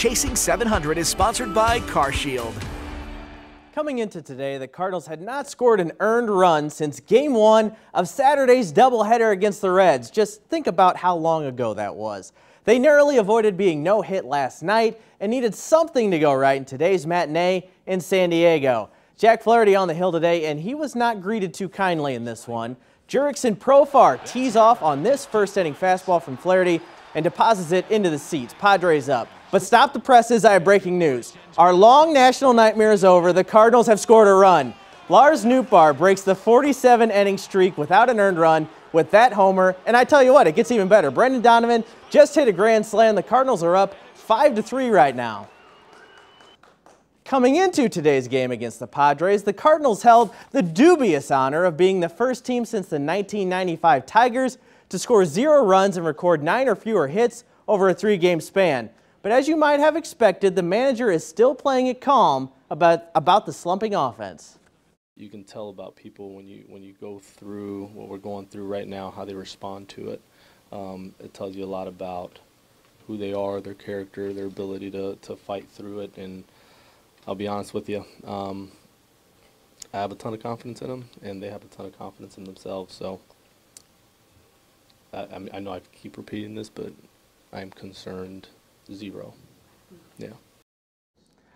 Chasing 700 is sponsored by CarShield. Coming into today, the Cardinals had not scored an earned run since game one of Saturday's doubleheader against the Reds. Just think about how long ago that was. They narrowly avoided being no hit last night and needed something to go right in today's matinee in San Diego. Jack Flaherty on the hill today, and he was not greeted too kindly in this one. Jurickson Profar tees off on this first inning fastball from Flaherty and deposits it into the seats. Padres up. But stop the presses, I have breaking news. Our long national nightmare is over. The Cardinals have scored a run. Lars Nootbaar breaks the 47 inning streak without an earned run with that homer. And I tell you what, it gets even better. Brendan Donovan just hit a grand slam. The Cardinals are up 5 to 3 right now. Coming into today's game against the Padres, the Cardinals held the dubious honor of being the first team since the 1995 Tigers to score zero runs and record nine or fewer hits over a three-game span. But as you might have expected, the manager is still playing it calm about, about the slumping offense. You can tell about people when you when you go through what we're going through right now, how they respond to it. Um, it tells you a lot about who they are, their character, their ability to, to fight through it. And I'll be honest with you, um, I have a ton of confidence in them, and they have a ton of confidence in themselves. So I, I, know I keep repeating this, but I'm concerned zero. Mm-hmm. Yeah.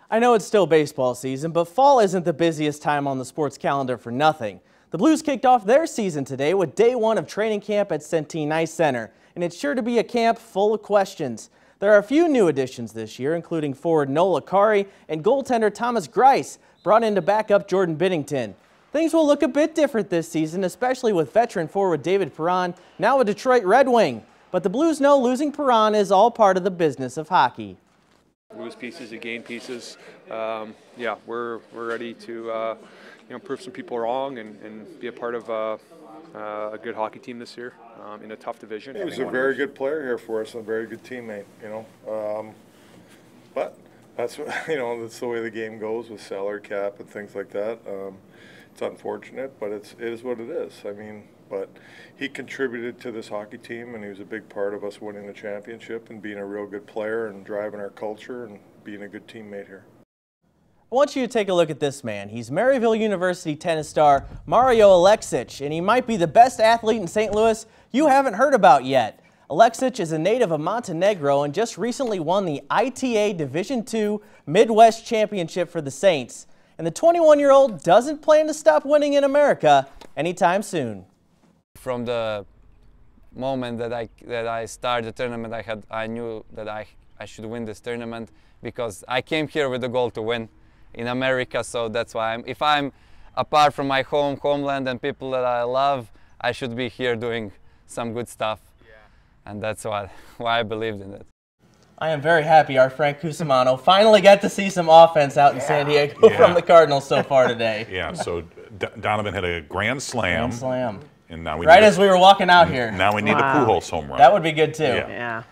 I know it's still baseball season, but fall isn't the busiest time on the sports calendar for nothing. The Blues kicked off their season today with day one of training camp at Centene Ice Center, and it's sure to be a camp full of questions. There are a few new additions this year, including forward Noel Acciari and goaltender Thomas Greiss, brought in to back up Jordan Binnington. Things will look a bit different this season, especially with veteran forward David Perron, now a Detroit Red Wing. But the Blues know losing Perron is all part of the business of hockey. Lose pieces and gain pieces. Um, yeah, we're, we're ready to uh, you know prove some people wrong and, and be a part of uh, uh, a good hockey team this year um, in a tough division. He was a very good player here for us and a very good teammate. You know, um, but that's you know that's the way the game goes with salary cap and things like that. Um, it's unfortunate, but it's it is what it is. I mean, but he contributed to this hockey team, and he was a big part of us winning the championship and being a real good player and driving our culture and being a good teammate here. I want you to take a look at this man. He's Maryville University tennis star Mario Alexic, and he might be the best athlete in St. Louis you haven't heard about yet. Alexic is a native of Montenegro and just recently won the ITA Division II Midwest Championship for the Saints and the 21-year-old doesn't plan to stop winning in America anytime soon. From the moment that I that I started the tournament, I had I knew that I I should win this tournament because I came here with the goal to win in America. So that's why I'm, if I'm apart from my home homeland and people that I love, I should be here doing some good stuff. Yeah. And that's why why I believed in it. I am very happy our Frank Cusimano finally got to see some offense out in yeah. San Diego yeah. from the Cardinals so far today. yeah, so D Donovan had a grand slam. Grand slam. And now we right as we were walking out here. Now we need wow. the Pujols home run. That would be good too. yeah. yeah.